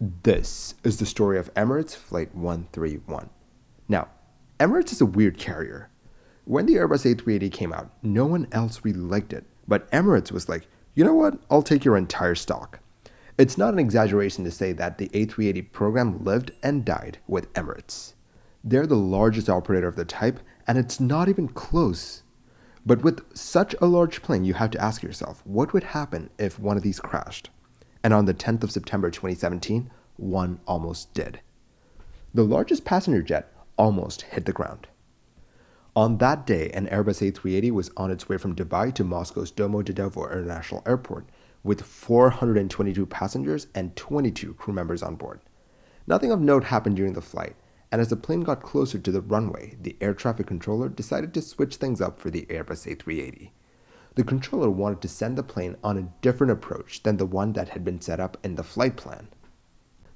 This is the story of Emirates Flight 131. Now, Emirates is a weird carrier. When the Airbus A380 came out, no one else really liked it, but Emirates was like, you know what, I'll take your entire stock. It's not an exaggeration to say that the A380 program lived and died with Emirates. They're the largest operator of the type, and it's not even close. But with such a large plane, you have to ask yourself, what would happen if one of these crashed? And on the 10th of September 2017, one almost did. The largest passenger jet almost hit the ground. On that day, an Airbus A380 was on its way from Dubai to Moscow's Domodedovo International Airport with 422 passengers and 22 crew members on board. Nothing of note happened during the flight, and as the plane got closer to the runway, the air traffic controller decided to switch things up for the Airbus A380 the controller wanted to send the plane on a different approach than the one that had been set up in the flight plan.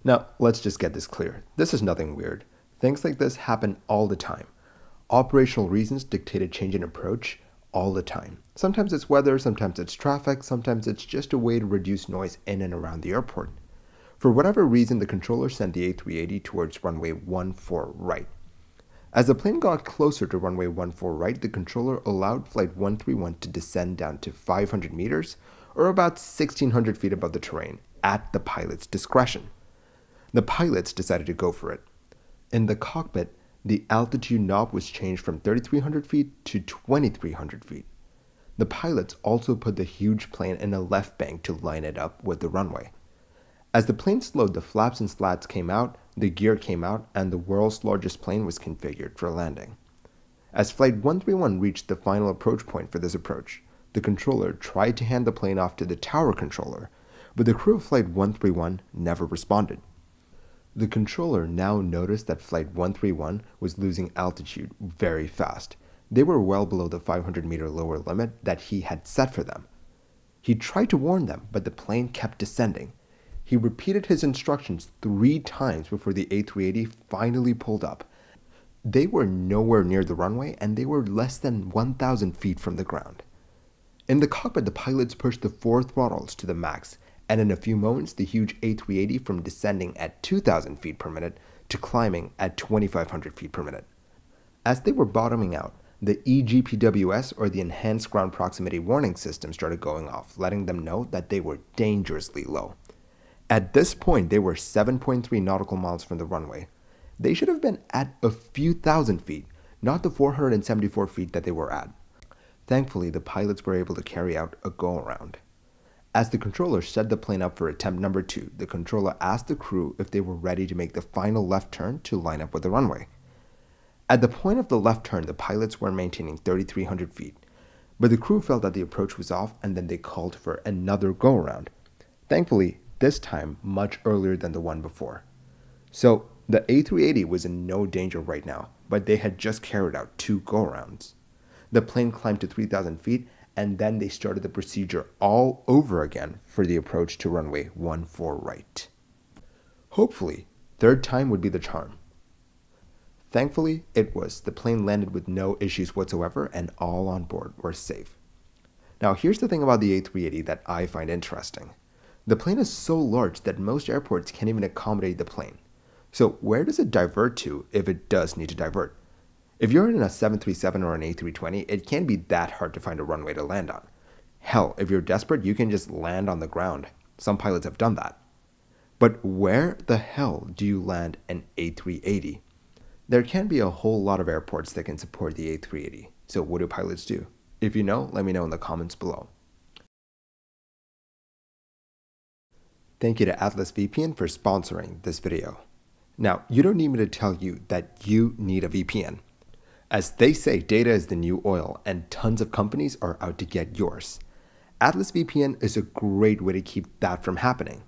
Now, let's just get this clear. This is nothing weird. Things like this happen all the time. Operational reasons dictate a change in approach all the time. Sometimes it's weather, sometimes it's traffic, sometimes it's just a way to reduce noise in and around the airport. For whatever reason, the controller sent the A380 towards runway 14 right, as the plane got closer to runway 14 right, the controller allowed Flight 131 to descend down to 500 meters, or about 1600 feet above the terrain, at the pilot's discretion. The pilots decided to go for it. In the cockpit, the altitude knob was changed from 3,300 feet to 2,300 feet. The pilots also put the huge plane in a left bank to line it up with the runway. As the plane slowed, the flaps and slats came out, the gear came out, and the world's largest plane was configured for landing. As Flight 131 reached the final approach point for this approach, the controller tried to hand the plane off to the tower controller, but the crew of Flight 131 never responded. The controller now noticed that Flight 131 was losing altitude very fast. They were well below the 500 meter lower limit that he had set for them. He tried to warn them, but the plane kept descending, he repeated his instructions three times before the A380 finally pulled up. They were nowhere near the runway and they were less than 1,000 feet from the ground. In the cockpit, the pilots pushed the four throttles to the max, and in a few moments, the huge A380 from descending at 2,000 feet per minute to climbing at 2,500 feet per minute. As they were bottoming out, the EGPWS or the Enhanced Ground Proximity Warning System started going off, letting them know that they were dangerously low. At this point, they were 7.3 nautical miles from the runway. They should have been at a few thousand feet, not the 474 feet that they were at. Thankfully, the pilots were able to carry out a go around. As the controller set the plane up for attempt number two, the controller asked the crew if they were ready to make the final left turn to line up with the runway. At the point of the left turn, the pilots were maintaining 3,300 feet, but the crew felt that the approach was off and then they called for another go around. Thankfully, this time much earlier than the one before. So the A380 was in no danger right now, but they had just carried out two go rounds. The plane climbed to 3,000 feet, and then they started the procedure all over again for the approach to runway 14 right. Hopefully, third time would be the charm. Thankfully, it was. The plane landed with no issues whatsoever, and all on board were safe. Now, here's the thing about the A380 that I find interesting. The plane is so large that most airports can't even accommodate the plane. So where does it divert to if it does need to divert? If you're in a 737 or an A320, it can't be that hard to find a runway to land on. Hell, if you're desperate, you can just land on the ground. Some pilots have done that. But where the hell do you land an A380? There can be a whole lot of airports that can support the A380. So what do pilots do? If you know, let me know in the comments below. Thank you to Atlas VPN for sponsoring this video. Now, you don't need me to tell you that you need a VPN. As they say, data is the new oil, and tons of companies are out to get yours. Atlas VPN is a great way to keep that from happening.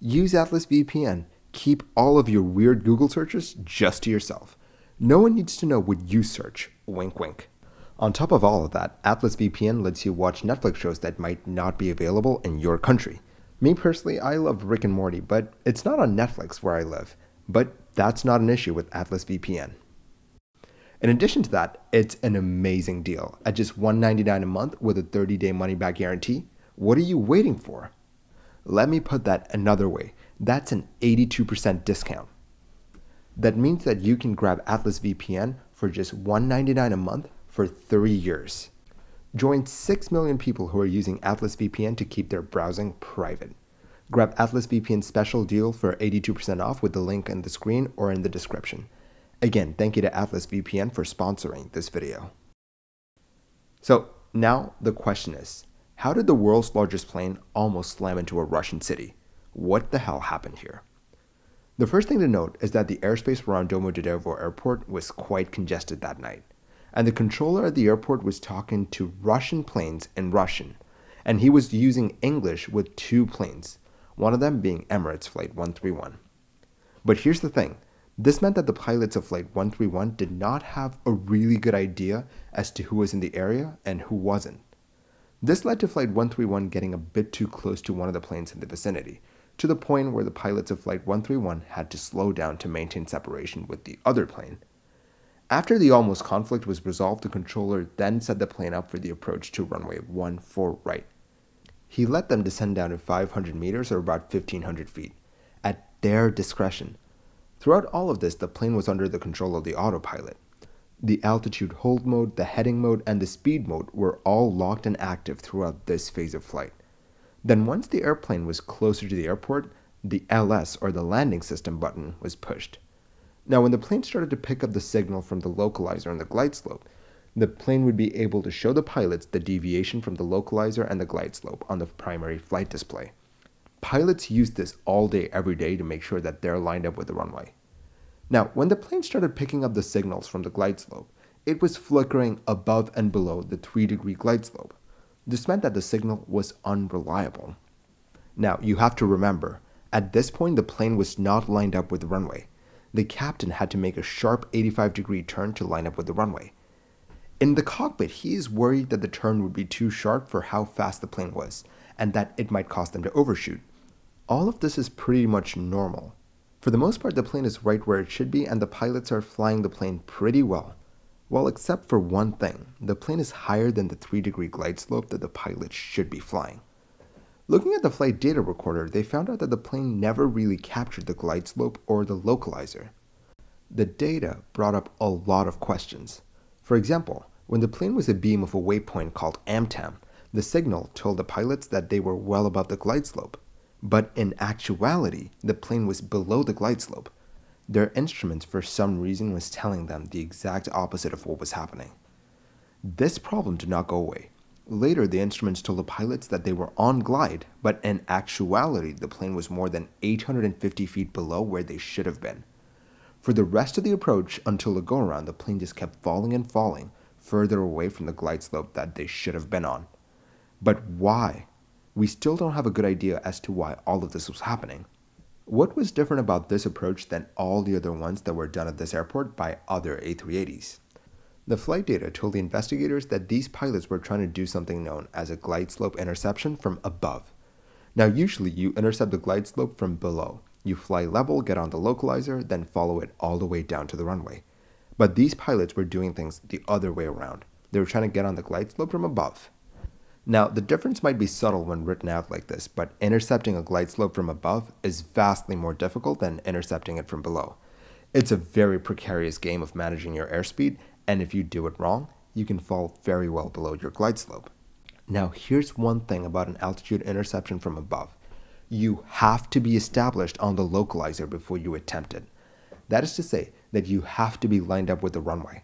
Use Atlas VPN. Keep all of your weird Google searches just to yourself. No one needs to know what you search. Wink, wink. On top of all of that, Atlas VPN lets you watch Netflix shows that might not be available in your country. Me personally, I love Rick and Morty, but it's not on Netflix where I live. But that's not an issue with Atlas VPN. In addition to that, it's an amazing deal. At just 199 a month with a 30 day money back guarantee, what are you waiting for? Let me put that another way. That's an 82% discount. That means that you can grab Atlas VPN for just 199 a month for three years. Join 6 million people who are using Atlas VPN to keep their browsing private. Grab Atlas VPN's special deal for 82% off with the link in the screen or in the description. Again, thank you to Atlas VPN for sponsoring this video. So now the question is, how did the world's largest plane almost slam into a Russian city? What the hell happened here? The first thing to note is that the airspace around Domodedovo Airport was quite congested that night, and the controller at the airport was talking to Russian planes in Russian, and he was using English with two planes, one of them being Emirates Flight 131. But here's the thing this meant that the pilots of Flight 131 did not have a really good idea as to who was in the area and who wasn't. This led to Flight 131 getting a bit too close to one of the planes in the vicinity, to the point where the pilots of Flight 131 had to slow down to maintain separation with the other plane. After the almost conflict was resolved, the controller then set the plane up for the approach to runway 14 right. He let them descend down to 500 meters or about 1500 feet, at their discretion Throughout all of this, the plane was under the control of the autopilot. The altitude hold mode, the heading mode, and the speed mode were all locked and active throughout this phase of flight. Then, once the airplane was closer to the airport, the LS or the landing system button was pushed. Now, when the plane started to pick up the signal from the localizer and the glide slope, the plane would be able to show the pilots the deviation from the localizer and the glide slope on the primary flight display. Pilots use this all day, every day to make sure that they're lined up with the runway. Now, when the plane started picking up the signals from the glide slope, it was flickering above and below the 3 degree glide slope. This meant that the signal was unreliable. Now, you have to remember, at this point the plane was not lined up with the runway. The captain had to make a sharp 85 degree turn to line up with the runway. In the cockpit, he is worried that the turn would be too sharp for how fast the plane was, and that it might cause them to overshoot. All of this is pretty much normal. For the most part, the plane is right where it should be, and the pilots are flying the plane pretty well. Well, except for one thing the plane is higher than the 3 degree glide slope that the pilot should be flying. Looking at the flight data recorder, they found out that the plane never really captured the glide slope or the localizer. The data brought up a lot of questions. For example, when the plane was a beam of a waypoint called AMTAM, the signal told the pilots that they were well above the glide slope, but in actuality, the plane was below the glide slope. Their instruments, for some reason, was telling them the exact opposite of what was happening. This problem did not go away. Later, the instruments told the pilots that they were on glide, but in actuality, the plane was more than 850 feet below where they should have been. For the rest of the approach until the go around, the plane just kept falling and falling further away from the glide slope that they should have been on. But why? We still don't have a good idea as to why all of this was happening. What was different about this approach than all the other ones that were done at this airport by other A380s? The flight data told the investigators that these pilots were trying to do something known as a glide slope interception from above. Now, usually you intercept the glide slope from below. You fly level, get on the localizer, then follow it all the way down to the runway. But these pilots were doing things the other way around. They were trying to get on the glide slope from above. Now, the difference might be subtle when written out like this, but intercepting a glide slope from above is vastly more difficult than intercepting it from below. It's a very precarious game of managing your airspeed, and if you do it wrong, you can fall very well below your glide slope. Now, here's one thing about an altitude interception from above you have to be established on the localizer before you attempt it. That is to say, that you have to be lined up with the runway.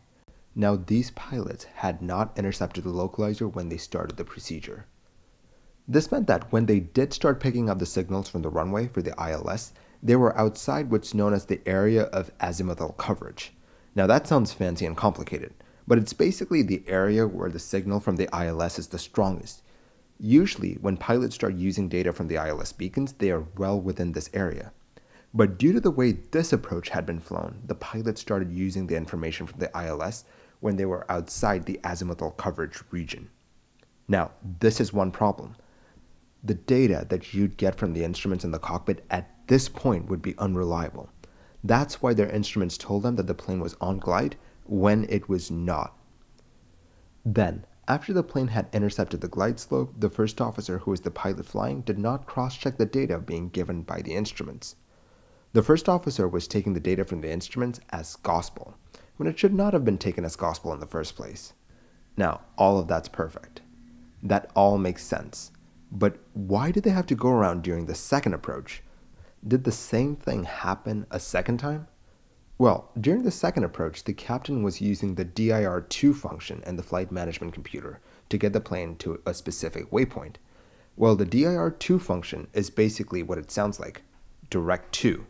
Now, these pilots had not intercepted the localizer when they started the procedure. This meant that when they did start picking up the signals from the runway for the ILS, they were outside what's known as the area of azimuthal coverage. Now, that sounds fancy and complicated, but it's basically the area where the signal from the ILS is the strongest. Usually, when pilots start using data from the ILS beacons, they are well within this area. But due to the way this approach had been flown, the pilots started using the information from the ILS when they were outside the azimuthal coverage region. Now, this is one problem. The data that you'd get from the instruments in the cockpit at this point would be unreliable. That's why their instruments told them that the plane was on glide when it was not. Then, After the plane had intercepted the glide slope, the first officer, who was the pilot flying, did not cross check the data being given by the instruments. The first officer was taking the data from the instruments as gospel, when it should not have been taken as gospel in the first place. Now, all of that's perfect. That all makes sense. But why did they have to go around during the second approach? Did the same thing happen a second time? Well, during the second approach, the captain was using the DIR TO function in the flight management computer to get the plane to a specific waypoint. Well, the DIR TO function is basically what it sounds like direct to.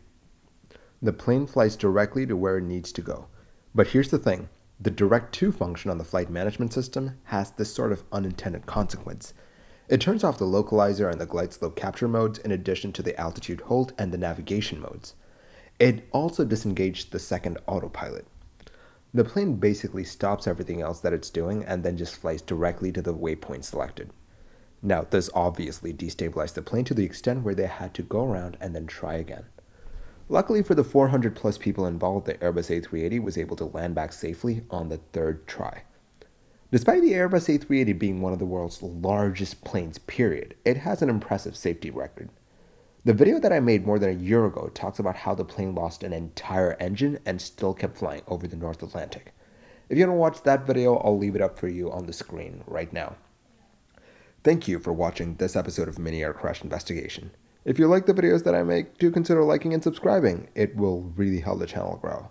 The plane flies directly to where it needs to go. But here's the thing the direct to function on the flight management system has this sort of unintended consequence. It turns off the localizer and the glide slope capture modes in addition to the altitude hold and the navigation modes. It also disengaged the second autopilot. The plane basically stops everything else that it's doing and then just flies directly to the waypoint selected. Now, this obviously destabilized the plane to the extent where they had to go around and then try again. Luckily for the 400 plus people involved, the Airbus A380 was able to land back safely on the third try. Despite the Airbus A380 being one of the world's largest planes, period, it has an impressive safety record. The video that I made more than a year ago talks about how the plane lost an entire engine and still kept flying over the North Atlantic. If you want to watch that video, I'll leave it up for you on the screen right now. Thank you for watching this episode of Mini Air Crash Investigation. If you like the videos that I make, do consider liking and subscribing. It will really help the channel grow.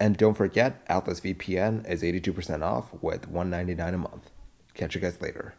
And don't forget, Atlas VPN is 82% off with 199 a month. Catch you guys later.